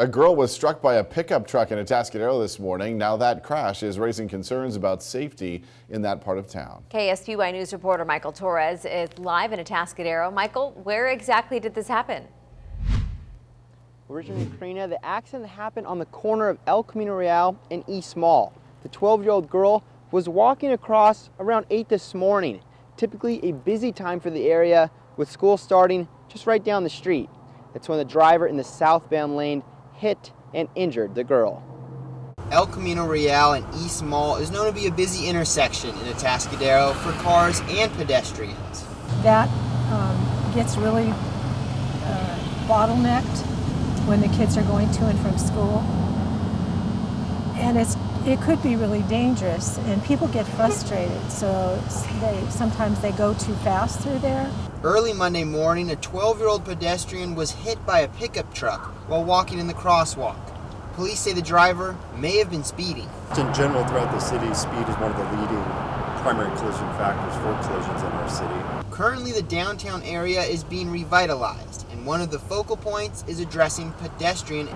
A girl was struck by a pickup truck in Atascadero this morning. Now that crash is raising concerns about safety in that part of town. KSBY News reporter Michael Torres is live in Atascadero. Michael, where exactly did this happen? Originally, Karina, the accident happened on the corner of El Camino Real and East Mall. The 12-year-old girl was walking across around 8 this morning, typically a busy time for the area with school starting just right down the street. That's when the driver in the southbound lane hit and injured the girl. El Camino Real and East Mall is known to be a busy intersection in Atascadero for cars and pedestrians. That um, gets really uh, bottlenecked when the kids are going to and from school. And it's, it could be really dangerous and people get frustrated so they, sometimes they go too fast through there. Early Monday morning, a 12-year-old pedestrian was hit by a pickup truck while walking in the crosswalk. Police say the driver may have been speeding. In general, throughout the city, speed is one of the leading primary collision factors for collisions in our city. Currently, the downtown area is being revitalized, and one of the focal points is addressing pedestrian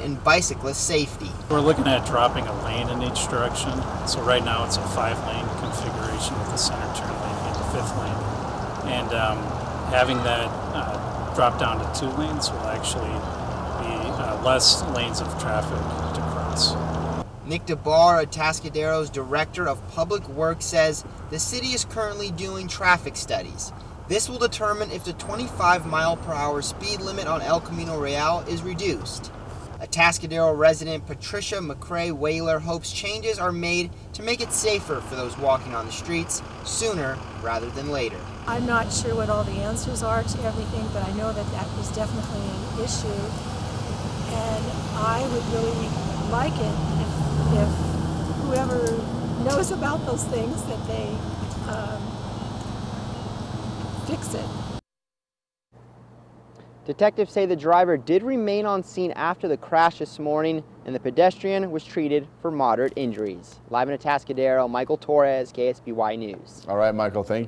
and bicyclist safety. We're looking at dropping a lane in each direction. So right now it's a five-lane configuration with a center turn lane and the fifth lane and um, having that uh, drop down to two lanes will actually be uh, less lanes of traffic to cross. Nick DeBar, Atascadero's Director of Public Works, says the city is currently doing traffic studies. This will determine if the 25 mile per hour speed limit on El Camino Real is reduced. Atascadero resident Patricia McCrae Whaler hopes changes are made to make it safer for those walking on the streets sooner rather than later. I'm not sure what all the answers are to everything, but I know that that is definitely an issue. And I would really like it if, if whoever knows about those things that they um, fix it. Detectives say the driver did remain on scene after the crash this morning and the pedestrian was treated for moderate injuries. Live in Atascadero, Michael Torres, KSBY News. All right, Michael, thank you.